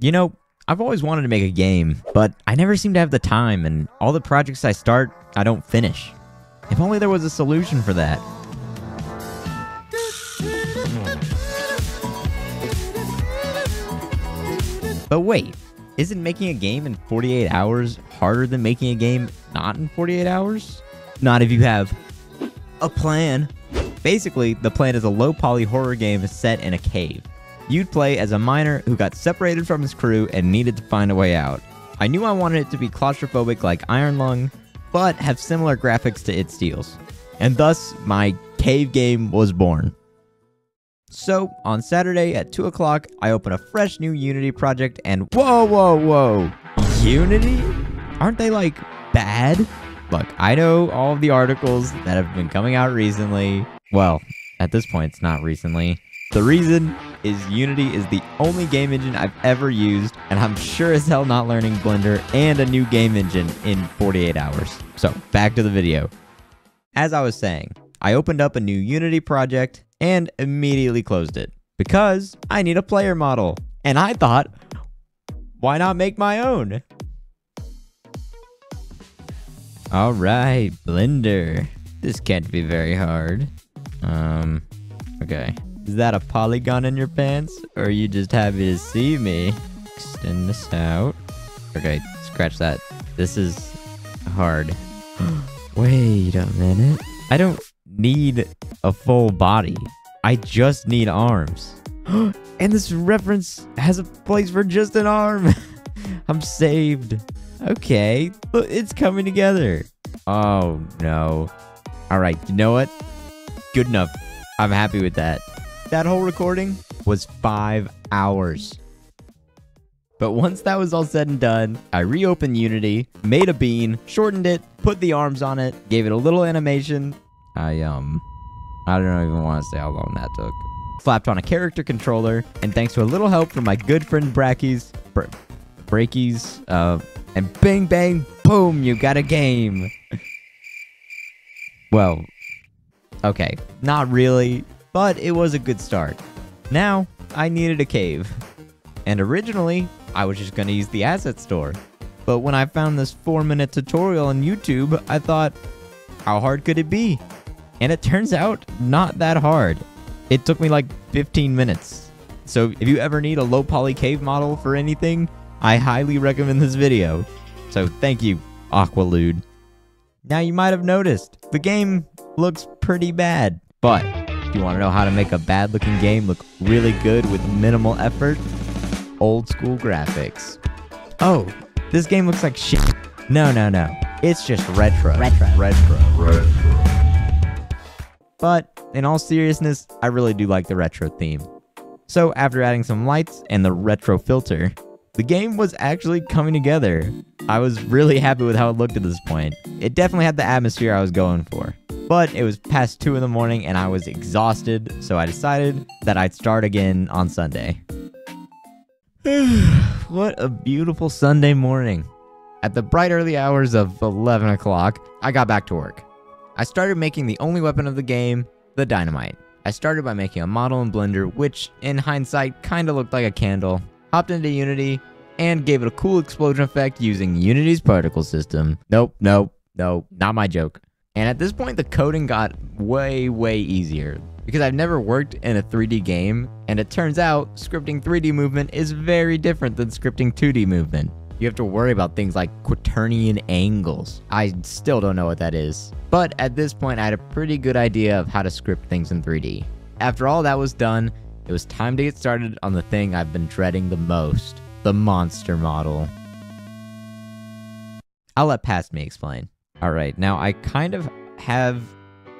You know, I've always wanted to make a game, but I never seem to have the time, and all the projects I start, I don't finish. If only there was a solution for that. But wait, isn't making a game in 48 hours harder than making a game not in 48 hours? Not if you have a plan. Basically, the plan is a low poly horror game set in a cave. You'd play as a miner who got separated from his crew and needed to find a way out. I knew I wanted it to be claustrophobic like Iron Lung, but have similar graphics to It Steals. And thus, my cave game was born. So, on Saturday at 2 o'clock, I open a fresh new Unity project and whoa, whoa, whoa! Unity? Aren't they like bad? Look, I know all of the articles that have been coming out recently. Well, at this point, it's not recently. The reason is Unity is the only game engine I've ever used, and I'm sure as hell not learning Blender and a new game engine in 48 hours. So, back to the video. As I was saying, I opened up a new Unity project and immediately closed it because I need a player model. And I thought, why not make my own? All right, Blender. This can't be very hard. Um, okay. Is that a polygon in your pants? Or are you just happy to see me? Extend this out. Okay, scratch that. This is hard. Wait a minute. I don't need a full body. I just need arms. and this reference has a place for just an arm. I'm saved. Okay, it's coming together. Oh no. All right, you know what? Good enough. I'm happy with that. That whole recording was five hours. But once that was all said and done, I reopened Unity, made a bean, shortened it, put the arms on it, gave it a little animation. I, um, I don't even want to say how long that took. Slapped on a character controller, and thanks to a little help from my good friend Brackeys, Br uh, and bang bang boom, you got a game. well, okay, not really, but it was a good start. Now, I needed a cave. And originally, I was just going to use the asset store. But when I found this 4 minute tutorial on YouTube, I thought, how hard could it be? And it turns out not that hard. It took me like 15 minutes. So if you ever need a low poly cave model for anything, I highly recommend this video. So thank you, Aqualude. Now you might have noticed, the game looks pretty bad. But you want to know how to make a bad looking game look really good with minimal effort, old school graphics. Oh, this game looks like shit. No, no, no. It's just retro. Retro. Retro. Retro. But in all seriousness, I really do like the retro theme. So after adding some lights and the retro filter, the game was actually coming together. I was really happy with how it looked at this point. It definitely had the atmosphere I was going for. But it was past 2 in the morning and I was exhausted, so I decided that I'd start again on Sunday. what a beautiful Sunday morning. At the bright early hours of 11 o'clock, I got back to work. I started making the only weapon of the game, the dynamite. I started by making a model in Blender, which in hindsight kinda looked like a candle, hopped into Unity, and gave it a cool explosion effect using Unity's particle system. Nope, nope, nope, not my joke. And at this point, the coding got way, way easier because I've never worked in a 3D game, and it turns out scripting 3D movement is very different than scripting 2D movement. You have to worry about things like quaternion angles. I still don't know what that is. But at this point, I had a pretty good idea of how to script things in 3D. After all that was done, it was time to get started on the thing I've been dreading the most the monster model. I'll let past me explain. Alright, now I kind of have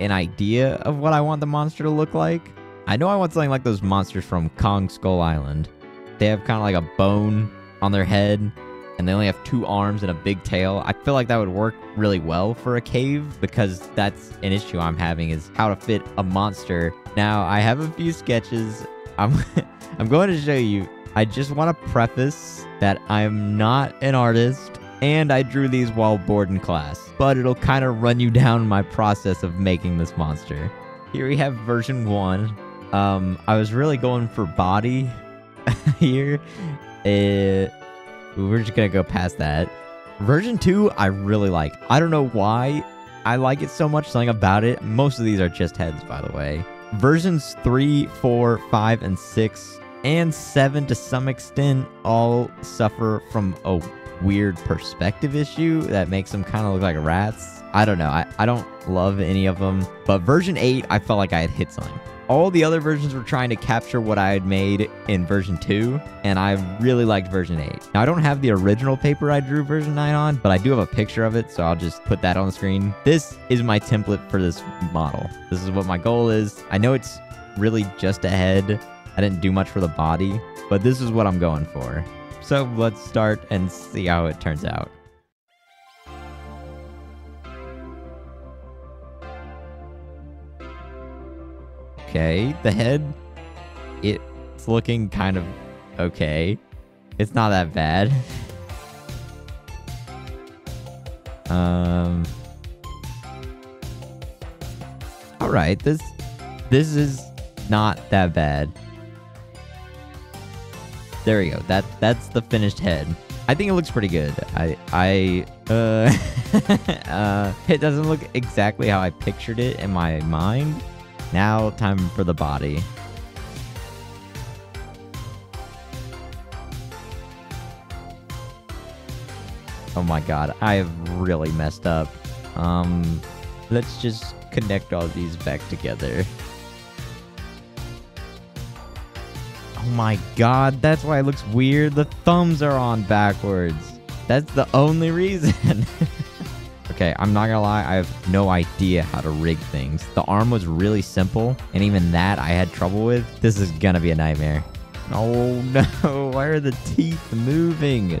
an idea of what I want the monster to look like. I know I want something like those monsters from Kong Skull Island. They have kind of like a bone on their head and they only have two arms and a big tail. I feel like that would work really well for a cave because that's an issue I'm having is how to fit a monster. Now, I have a few sketches. I'm I'm going to show you. I just want to preface that I'm not an artist and I drew these while bored in class, but it'll kind of run you down my process of making this monster. Here we have version 1. Um, I was really going for body here Uh, we're just gonna go past that. Version 2, I really like. I don't know why I like it so much, something about it. Most of these are just heads, by the way. Versions 3, 4, 5, and 6, and 7 to some extent all suffer from a weird perspective issue that makes them kind of look like rats. I don't know. I, I don't love any of them. But version 8, I felt like I had hit something. All the other versions were trying to capture what I had made in version 2, and I really liked version 8. Now, I don't have the original paper I drew version 9 on, but I do have a picture of it, so I'll just put that on the screen. This is my template for this model. This is what my goal is. I know it's really just a head. I didn't do much for the body, but this is what I'm going for. So let's start and see how it turns out. Okay, the head, it's looking kind of okay. It's not that bad. um. All right, this this is not that bad. There we go. That that's the finished head. I think it looks pretty good. I I uh, uh it doesn't look exactly how I pictured it in my mind. Now time for the body. Oh my god, I have really messed up. Um let's just connect all these back together. Oh my god, that's why it looks weird. The thumbs are on backwards. That's the only reason. okay, I'm not gonna lie, I have no idea how to rig things. The arm was really simple, and even that I had trouble with. This is gonna be a nightmare. Oh no, why are the teeth moving?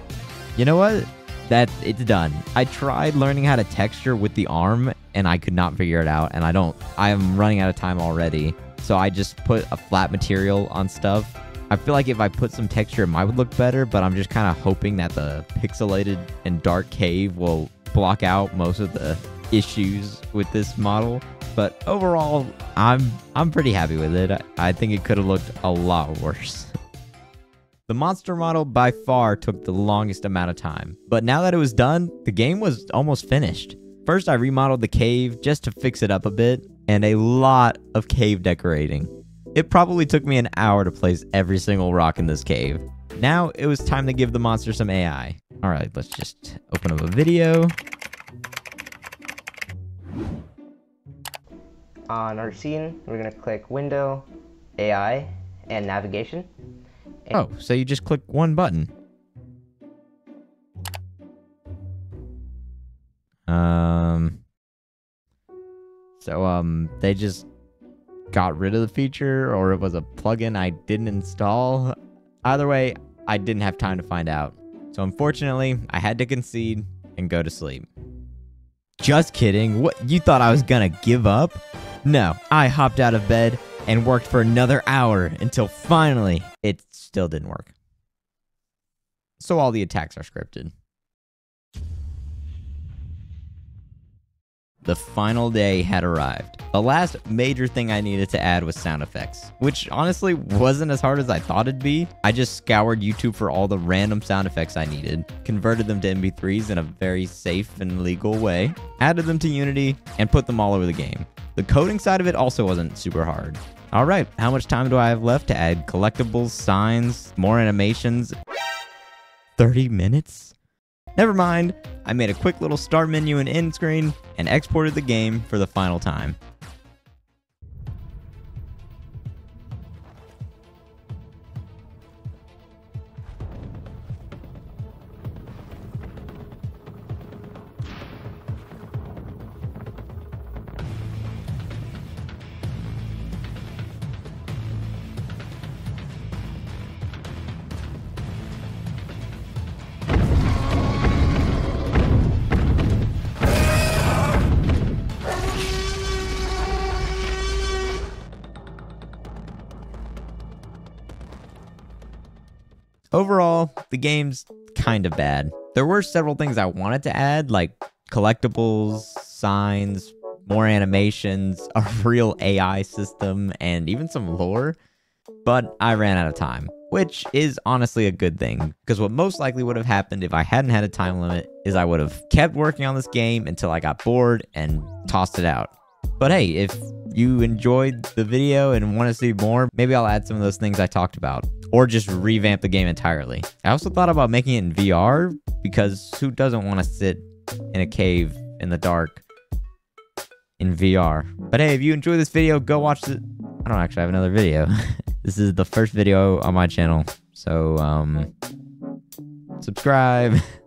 You know what? That it's done. I tried learning how to texture with the arm and I could not figure it out and I don't I am running out of time already. So I just put a flat material on stuff I feel like if I put some texture, it might look better, but I'm just kind of hoping that the pixelated and dark cave will block out most of the issues with this model. But overall, I'm I'm pretty happy with it. I, I think it could have looked a lot worse. the monster model by far took the longest amount of time, but now that it was done, the game was almost finished. First, I remodeled the cave just to fix it up a bit, and a lot of cave decorating. It probably took me an hour to place every single rock in this cave. Now it was time to give the monster some AI. Alright, let's just open up a video. On our scene, we're going to click Window, AI, and Navigation. And oh, so you just click one button. Um... So, um, they just got rid of the feature or it was a plugin I didn't install. Either way, I didn't have time to find out. So unfortunately, I had to concede and go to sleep. Just kidding. What, you thought I was gonna give up? No, I hopped out of bed and worked for another hour until finally it still didn't work. So all the attacks are scripted. The final day had arrived. The last major thing I needed to add was sound effects, which honestly wasn't as hard as I thought it'd be. I just scoured YouTube for all the random sound effects I needed, converted them to MP3s in a very safe and legal way, added them to Unity, and put them all over the game. The coding side of it also wasn't super hard. Alright, how much time do I have left to add collectibles, signs, more animations? 30 minutes? Never mind, I made a quick little start menu and end screen and exported the game for the final time. Overall, the game's kind of bad. There were several things I wanted to add, like collectibles, signs, more animations, a real AI system, and even some lore, but I ran out of time. which is honestly a good thing because what most likely would have happened if I hadn't had a time limit is I would have kept working on this game until I got bored and tossed it out. But hey, if you enjoyed the video and want to see more, maybe I'll add some of those things I talked about or just revamp the game entirely. I also thought about making it in VR because who doesn't want to sit in a cave in the dark in VR? But hey, if you enjoyed this video, go watch the. I don't actually have another video. this is the first video on my channel. So, um, subscribe.